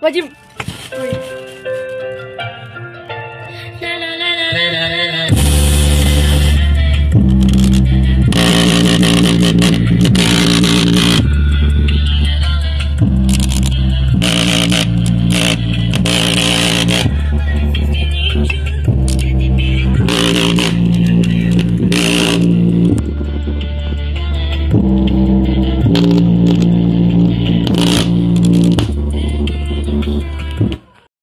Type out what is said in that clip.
Вадим. Ой.